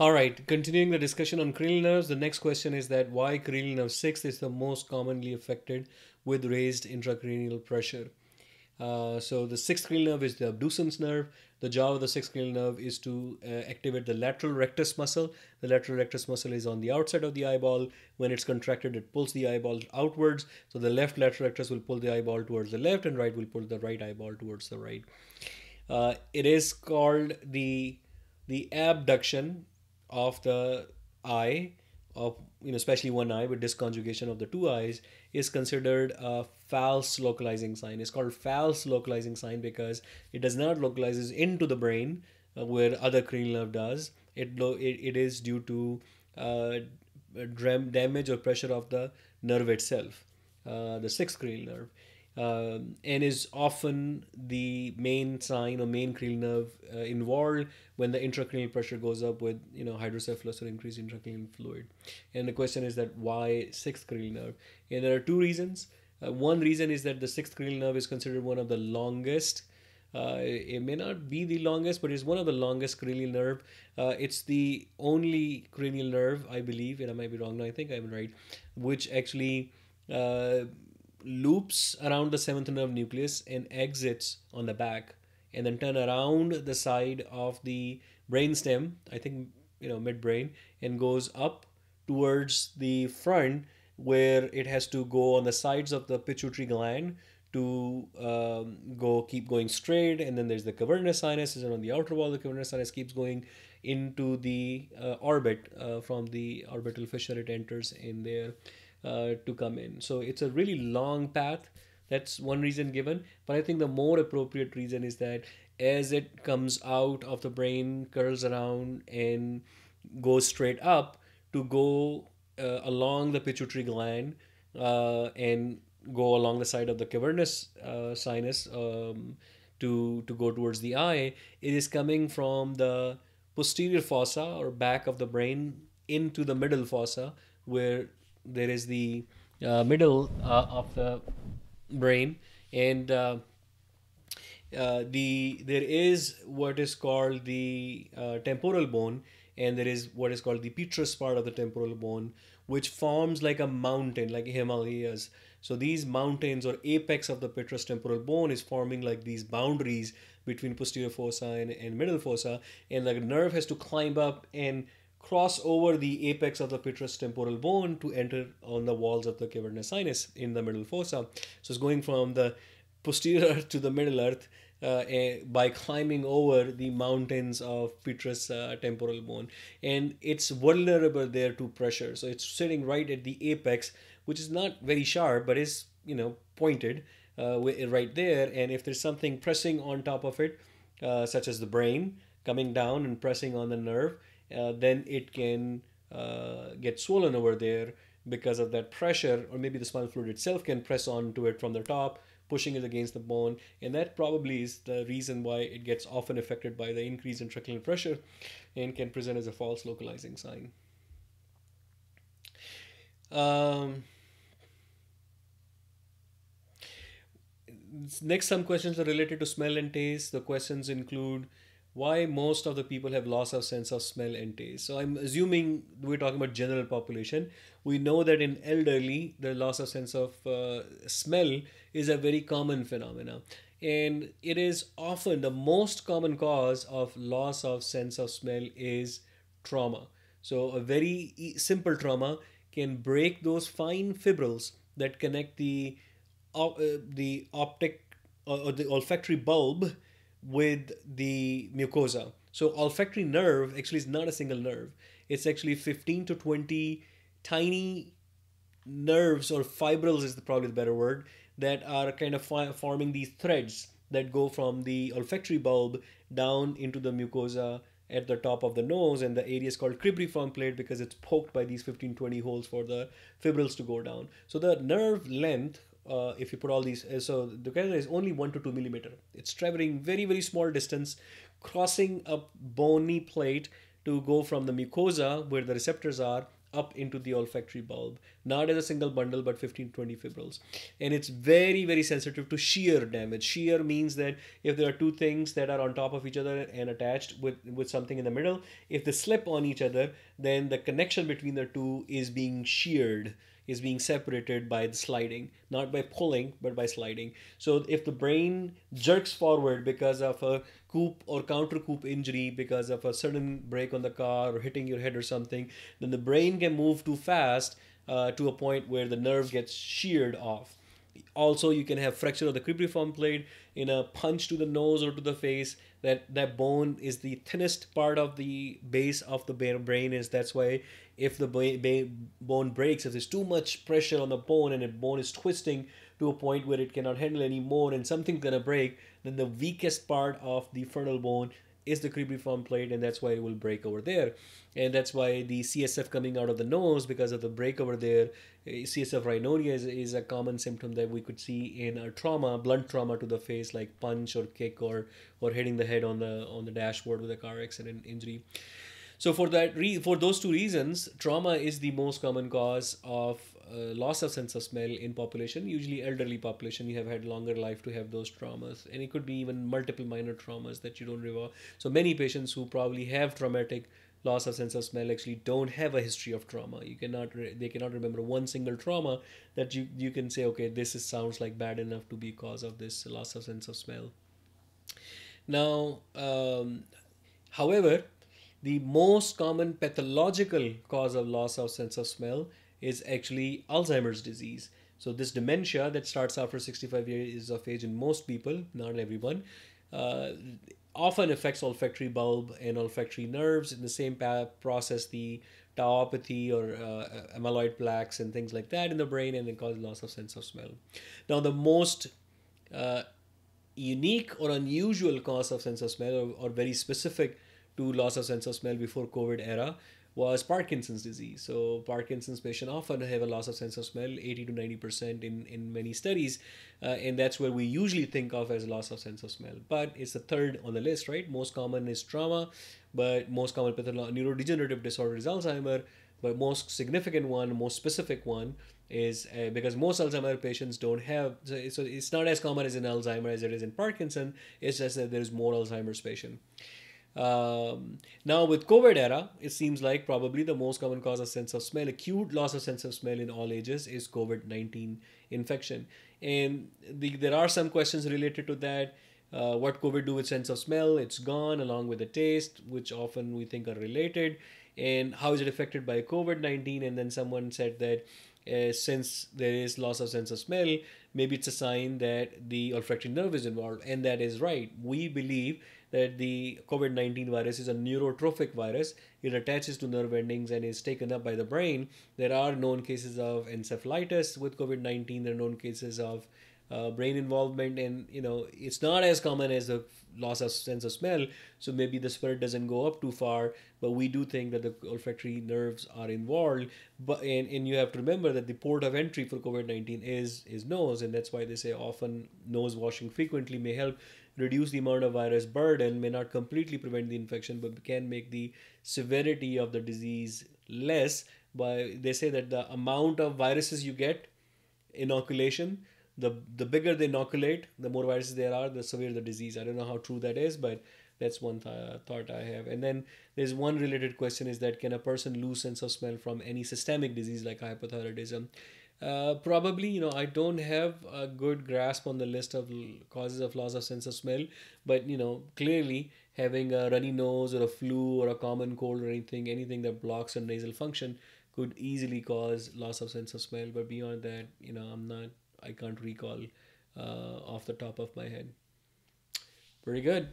All right, continuing the discussion on cranial nerves, the next question is that why cranial nerve 6 is the most commonly affected with raised intracranial pressure. Uh, so the sixth cranial nerve is the abducens nerve. The job of the sixth cranial nerve is to uh, activate the lateral rectus muscle. The lateral rectus muscle is on the outside of the eyeball. When it's contracted, it pulls the eyeball outwards. So the left lateral rectus will pull the eyeball towards the left, and right will pull the right eyeball towards the right. Uh, it is called the the abduction of the eye of you know especially one eye with disconjugation of the two eyes is considered a false localizing sign. It's called false localizing sign because it does not localizes into the brain uh, where other cranial nerve does. It, lo- it, it is due to uh, damage or pressure of the nerve itself uh, the sixth cranial nerve um, and is often the main sign or main cranial nerve uh, involved when the intracranial pressure goes up with you know hydrocephalus or increased intracranial fluid. And the question is that why sixth cranial nerve? And there are two reasons. Uh, one reason is that the sixth cranial nerve is considered one of the longest. Uh, it may not be the longest, but it's one of the longest cranial nerve. Uh, it's the only cranial nerve, I believe, and I might be wrong. No, I think I'm right, which actually uh, loops around the seventh nerve nucleus and exits on the back and then turn around the side of the brainstem, I think, you know, midbrain, and goes up towards the front where it has to go on the sides of the pituitary gland to um, go keep going straight. And then there's the cavernous sinus and on the outer wall the cavernous sinus keeps going into the uh, orbit uh, from the orbital fissure it enters in there uh, to come in. So it's a really long path. That's one reason given. But I think the more appropriate reason is that as it comes out of the brain, curls around, and goes straight up to go uh, along the pituitary gland uh, and go along the side of the cavernous uh, sinus um, to, to go towards the eye, it is coming from the posterior fossa or back of the brain into the middle fossa where there is the uh, middle uh, of the brain and uh, uh, the there is what is called the temporal bone and there is what is called the petrous part of the temporal bone which forms like a mountain like himalayas. So these mountains or apex of the petrous temporal bone is forming like these boundaries between posterior fossa and, and middle fossa and the nerve has to climb up and cross over the apex of the petrous temporal bone to enter on the walls of the cavernous sinus in the middle fossa. So it's going from the posterior to the middle earth uh, by climbing over the mountains of petrous uh, temporal bone. And it's vulnerable there to pressure. So it's sitting right at the apex which is not very sharp but is you know pointed uh, right there. And if there's something pressing on top of it uh, such as the brain coming down and pressing on the nerve uh, then it can uh, get swollen over there because of that pressure, or maybe the spinal fluid itself can press onto it from the top, pushing it against the bone, and that probably is the reason why it gets often affected by the increase in intracranial pressure and can present as a false localizing sign. Um, next, some questions are related to smell and taste. The questions include why most of the people have loss of sense of smell and taste. So I'm assuming we're talking about general population. We know that in elderly, the loss of sense of uh, smell is a very common phenomena. And it is often the most common cause of loss of sense of smell is trauma. So a very simple trauma can break those fine fibrils that connect the uh, the optic uh, or the olfactory bulb with the mucosa. So olfactory nerve actually is not a single nerve. It's actually 15 to 20 tiny nerves or fibrils is the, probably the better word that are kind of forming these threads that go from the olfactory bulb down into the mucosa at the top of the nose and the area is called cribriform plate because it's poked by these 15 20 holes for the fibrils to go down so the nerve length uh, if you put all these uh, so the camera is only 1 to 2 millimeter it's traveling very very small distance crossing a bony plate to go from the mucosa where the receptors are up into the olfactory bulb, not as a single bundle, but 15 20 fibrils. And it's very, very sensitive to shear damage. Shear means that if there are two things that are on top of each other and attached with, with something in the middle, if they slip on each other, then the connection between the two is being sheared is being separated by the sliding, not by pulling, but by sliding. So if the brain jerks forward because of a coup or counter coup injury, because of a sudden break on the car or hitting your head or something, then the brain can move too fast uh, to a point where the nerve gets sheared off. Also, you can have fracture of the cribriform plate in a punch to the nose or to the face. That that bone is the thinnest part of the base of the brain. Is that's why if the bone breaks, if there's too much pressure on the bone and the bone is twisting to a point where it cannot handle anymore and something's gonna break, then the weakest part of the frontal bone is the cribriform plate and that's why it will break over there. And that's why the csf coming out of the nose because of the break over there eh, csf rhinorrhea is, is a common symptom that we could see in a trauma blunt trauma to the face like punch or kick or or hitting the head on the on the dashboard with a car accident injury so for that re- for those two reasons, trauma is the most common cause of uh, loss of sense of smell in population. Usually elderly population, you have had longer life to have those traumas, and it could be even multiple minor traumas that you don't remember. So many patients who probably have traumatic loss of sense of smell actually don't have a history of trauma you cannot re- they cannot remember one single trauma that you you can say okay this is, sounds like bad enough to be cause of this loss of sense of smell now um, however the most common pathological cause of loss of sense of smell is actually Alzheimer's disease. So this dementia that starts after 65 years of age in most people, not everyone, uh, often affects olfactory bulb and olfactory nerves in the same process the tauopathy or uh, amyloid plaques and things like that in the brain and it causes loss of sense of smell. Now the most uh, unique or unusual cause of sense of smell or, or very specific to loss of sense of smell before COVID era was Parkinson's disease. So Parkinson's patient often have a loss of sense of smell, 80 to 90% in, in many studies. Uh, and that's where we usually think of as loss of sense of smell. But it's the third on the list, right? Most common is trauma, but most common patholo- neurodegenerative disorder is Alzheimer. But most significant one, most specific one is uh, because most Alzheimer patients don't have, so, so it's not as common as in Alzheimer as it is in Parkinson. It's just that there's more Alzheimer's patient. Um, now with COVID era, it seems like probably the most common cause of sense of smell, acute loss of sense of smell in all ages is COVID-19 infection. And the, there are some questions related to that. Uh, what COVID do with sense of smell? It's gone along with the taste, which often we think are related. And how is it affected by COVID-19? And then someone said that uh, since there is loss of sense of smell, maybe it's a sign that the olfactory nerve is involved. And that is right. We believe that the COVID 19 virus is a neurotrophic virus. It attaches to nerve endings and is taken up by the brain. There are known cases of encephalitis with COVID 19, there are known cases of uh, brain involvement, and you know, it's not as common as the loss of sense of smell. So maybe the spirit doesn't go up too far, but we do think that the olfactory nerves are involved. But and, and you have to remember that the port of entry for COVID 19 is is nose, and that's why they say often nose washing frequently may help reduce the amount of virus burden, may not completely prevent the infection, but can make the severity of the disease less. By they say that the amount of viruses you get inoculation, the the bigger they inoculate, the more viruses there are, the severe the disease. I don't know how true that is, but that's one th- thought I have. And then there's one related question: is that can a person lose sense of smell from any systemic disease like hypothyroidism? Uh, probably, you know, I don't have a good grasp on the list of causes of loss of sense of smell, but you know, clearly having a runny nose or a flu or a common cold or anything, anything that blocks a nasal function could easily cause loss of sense of smell. But beyond that, you know, I'm not, I can't recall uh, off the top of my head. Pretty good.